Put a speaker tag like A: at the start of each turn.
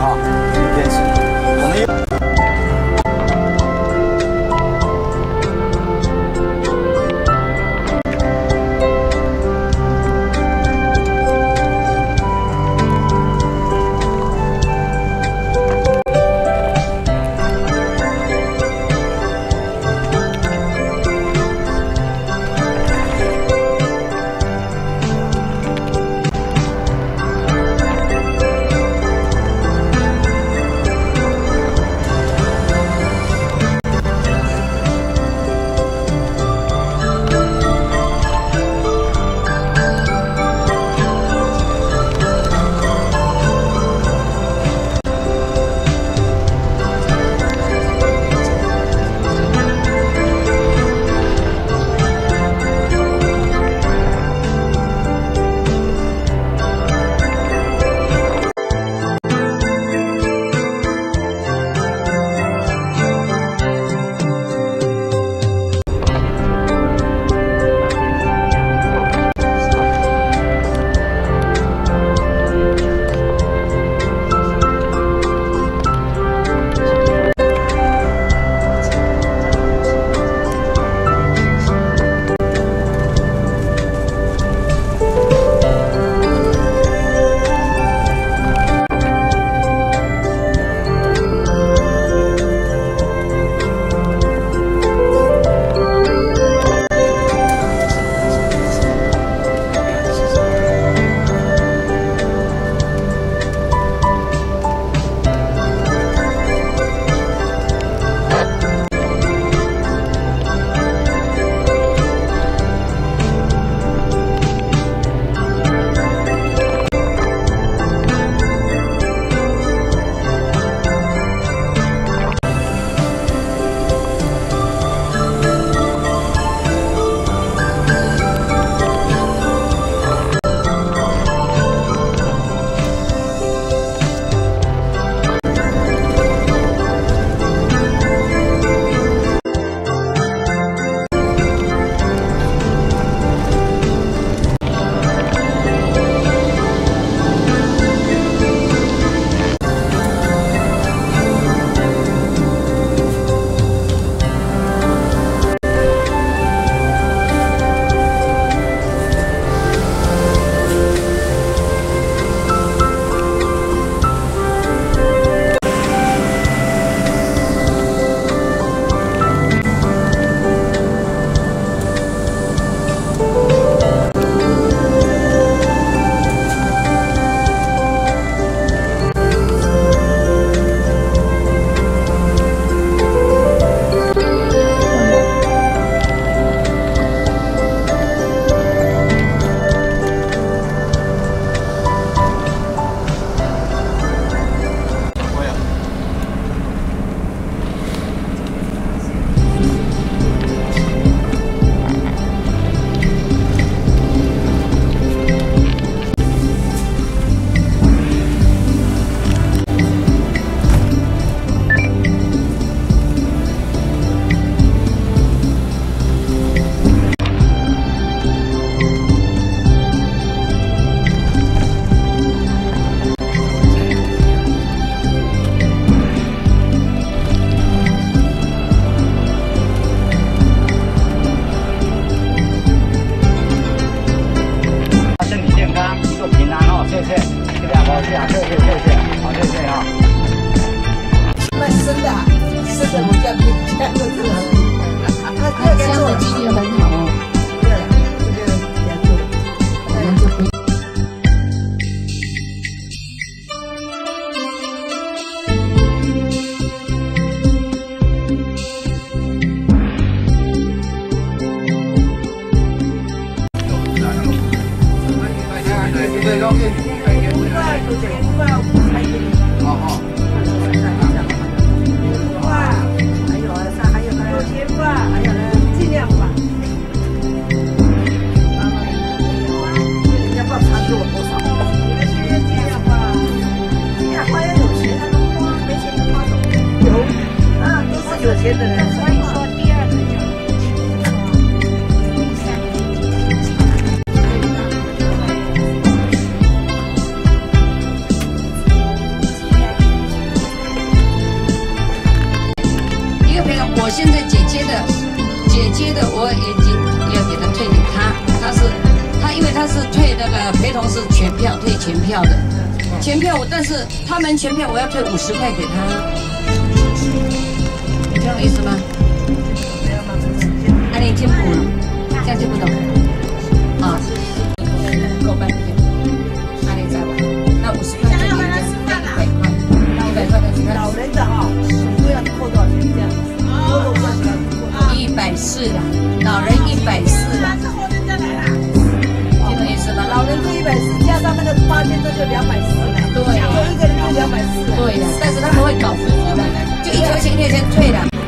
A: 坚持啊，
B: 五块九千五块五才给你。
A: 好好。
B: 五块，还有啊，上还有还有千块，还有呢，尽量吧。人家不知道差给我多少，你们学员尽量吧，尽量花要有钱，他们花没钱就花走。有啊，都是有钱的人。
C: 是退那个陪同是全票退全票的，全票我但是他们全票我要退五十块给他，你听我意思吗？啊，你听不懂，这样听不懂啊？够半天，那你再玩，那五十块就给人家一百块，一百块的是
B: 老人的哈，都要扣多少钱这样？
C: 一百四啦，老人一百四
B: 就两百四了。
C: 对
B: 就一个人就两百四。
C: 对的，但是他们会搞复杂的，就一条钱一条钱退的。